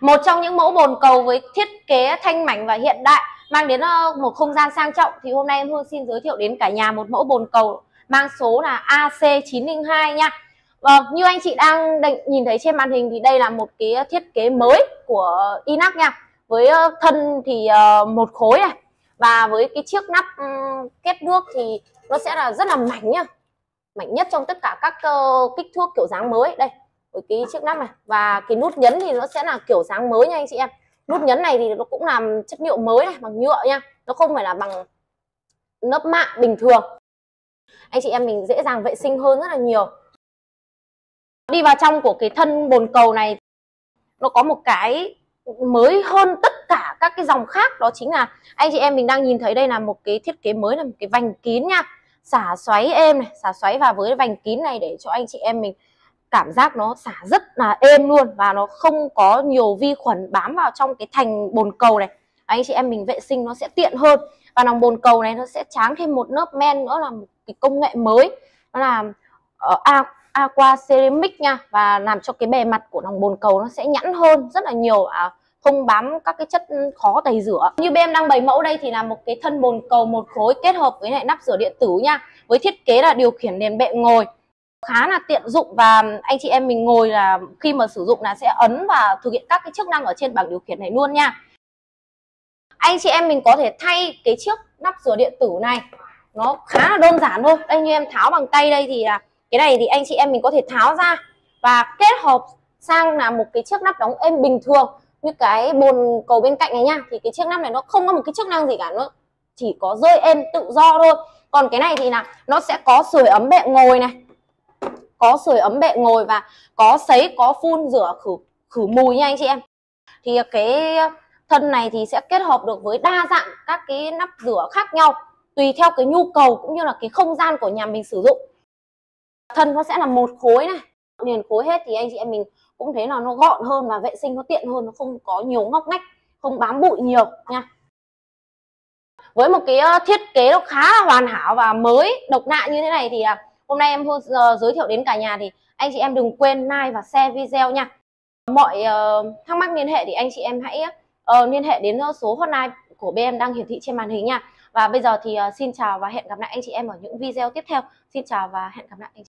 một trong những mẫu bồn cầu với thiết kế thanh mảnh và hiện đại mang đến ờ, một không gian sang trọng thì hôm nay em Hương xin giới thiệu đến cả nhà một mẫu bồn cầu mang số là AC902 nha. Vâng, như anh chị đang định nhìn thấy trên màn hình thì đây là một cái thiết kế mới của Inac nha. Với ờ, thân thì một khối này và với cái chiếc nắp ừ, kết nước thì nó sẽ là rất là mảnh nha. Mảnh nhất trong tất cả các kích thước kiểu dáng mới. Đây, với cái chiếc nắp này. Và cái nút nhấn thì nó sẽ là kiểu dáng mới nha anh chị em. Nút nhấn này thì nó cũng làm chất liệu mới này, bằng nhựa nha. Nó không phải là bằng lớp mạ bình thường. Anh chị em mình dễ dàng vệ sinh hơn rất là nhiều. Đi vào trong của cái thân bồn cầu này, nó có một cái mới hơn tất cả các cái dòng khác. Đó chính là anh chị em mình đang nhìn thấy đây là một cái thiết kế mới, là một cái vành kín nha. Xả xoáy êm này, xả xoáy vào với vành kín này để cho anh chị em mình cảm giác nó xả rất là êm luôn và nó không có nhiều vi khuẩn bám vào trong cái thành bồn cầu này. Anh chị em mình vệ sinh nó sẽ tiện hơn và lòng bồn cầu này nó sẽ tráng thêm một lớp men nữa là một cái công nghệ mới. Nó là uh, ờ, aqua ceramic nha và làm cho cái bề mặt của lòng bồn cầu nó sẽ nhẵn hơn rất là nhiều à, không bám các cái chất khó tẩy rửa. Như bên em đang bày mẫu đây thì là một cái thân bồn cầu một khối kết hợp với lại nắp rửa điện tử nha với thiết kế là điều khiển nền bệ ngồi khá là tiện dụng và anh chị em mình ngồi là khi mà sử dụng là sẽ ấn và thực hiện các cái chức năng ở trên bảng điều khiển này luôn nha. Anh chị em mình có thể thay cái chiếc nắp rửa điện tử này. Nó khá là đơn giản thôi. Đây như em tháo bằng tay đây thì là cái này thì anh chị em mình có thể tháo ra và kết hợp sang là một cái chiếc nắp đóng êm bình thường như cái bồn cầu bên cạnh này nha. Thì cái chiếc nắp này nó không có một cái chức năng gì cả, nó chỉ có rơi êm tự do thôi. Còn cái này thì là nó sẽ có sưởi ấm bệ ngồi này có sưởi ấm bệ ngồi và có sấy có phun rửa khử khử mùi nha anh chị em. Thì cái thân này thì sẽ kết hợp được với đa dạng các cái nắp rửa khác nhau tùy theo cái nhu cầu cũng như là cái không gian của nhà mình sử dụng. Thân nó sẽ là một khối này liền khối hết thì anh chị em mình cũng thấy là nó gọn hơn và vệ sinh nó tiện hơn nó không có nhiều ngóc ngách không bám bụi nhiều nha. Với một cái ờ, thiết kế nó khá là hoàn hảo và mới độc lạ như thế này thì à, hôm nay em uh, giới thiệu đến cả nhà thì anh chị em đừng quên like và share video nha. Mọi uh, thắc mắc liên hệ thì anh chị em hãy uh, liên hệ đến số hotline của bên đang hiển thị trên màn hình nha. Và bây giờ thì uh, xin chào và hẹn gặp lại anh chị em ở những video tiếp theo. Xin chào và hẹn gặp lại anh chị